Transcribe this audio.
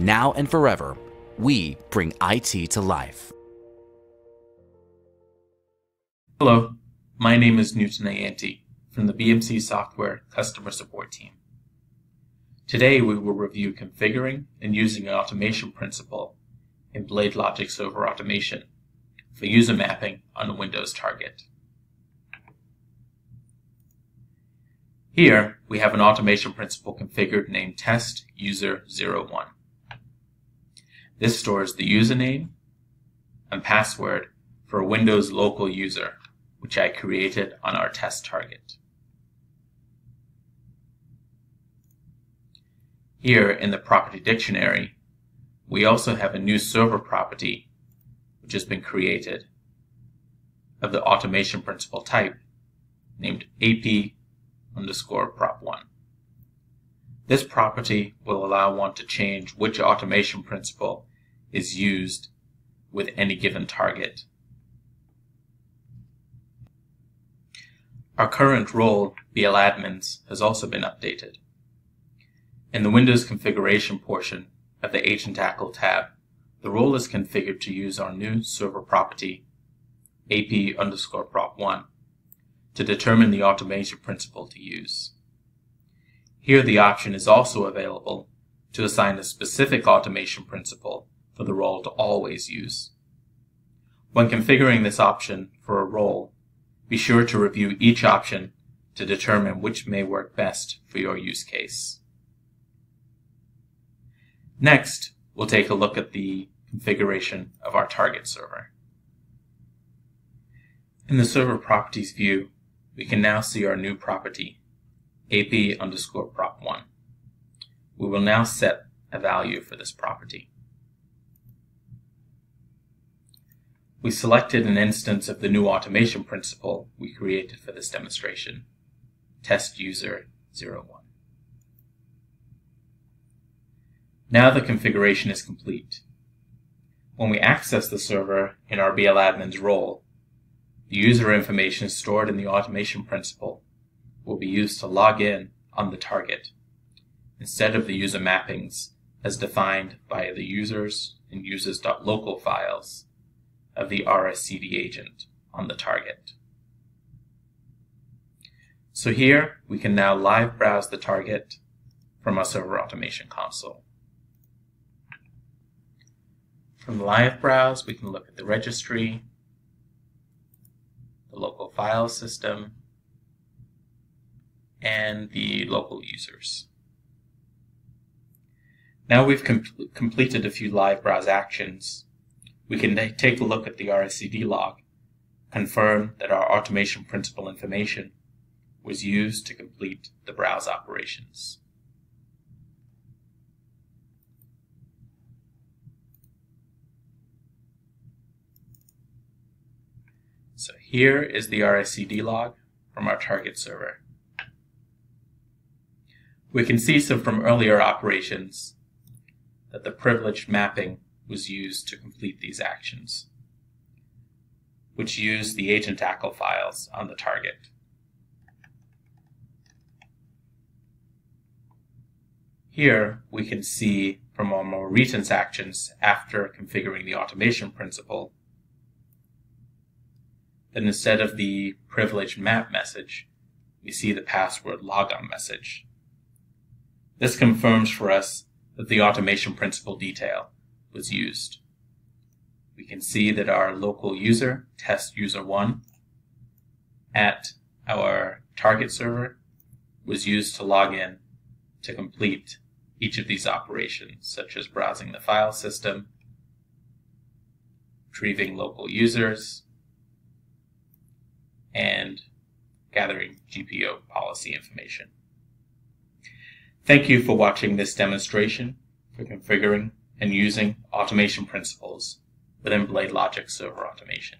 Now and forever, we bring IT to life. Hello, my name is Newton Ayanti from the BMC Software Customer Support Team. Today we will review configuring and using an automation principal in BladeLogic Server Automation for user mapping on a Windows target. Here, we have an automation principal configured named test user 01. This stores the username and password for a Windows local user, which I created on our test target. Here in the property dictionary, we also have a new server property which has been created of the automation principal type named AP underscore prop1. This property will allow one to change which automation principal is used with any given target. Our current role, BLAdmins, has also been updated. In the Windows configuration portion of the Agent ACL tab, the role is configured to use our new server property, AP underscore prop1, to determine the automation principal to use. Here the option is also available to assign a specific automation principal for the role to always use. When configuring this option for a role, be sure to review each option to determine which may work best for your use case. Next, we'll take a look at the configuration of our target server. In the server properties view, we can now see our new property, ap underscore prop1. We will now set a value for this property. We selected an instance of the new automation principal we created for this demonstration, test user 01. Now the configuration is complete. When we access the server in our BLAdmin's role, the user information stored in the automation principal will be used to log in on the target instead of the user mappings as defined by the users and users.local files of the RSCD agent on the target. So here we can now live browse the target from our server automation console. From live browse, we can look at the registry, the local file system, and the local users. Now we've com completed a few live browse actions we can take a look at the RSCD log, confirm that our automation principal information was used to complete the browse operations. So here is the RSCD log from our target server. We can see some from earlier operations that the privileged mapping was used to complete these actions, which use the Agent ACL files on the target. Here, we can see from our more recent actions after configuring the automation principal that instead of the privileged map message, we see the password logon message. This confirms for us that the automation principal detail was used. We can see that our local user, test user one, at our target server was used to log in to complete each of these operations, such as browsing the file system, retrieving local users, and gathering GPO policy information. Thank you for watching this demonstration for configuring and using automation principals within BladeLogic Server Automation.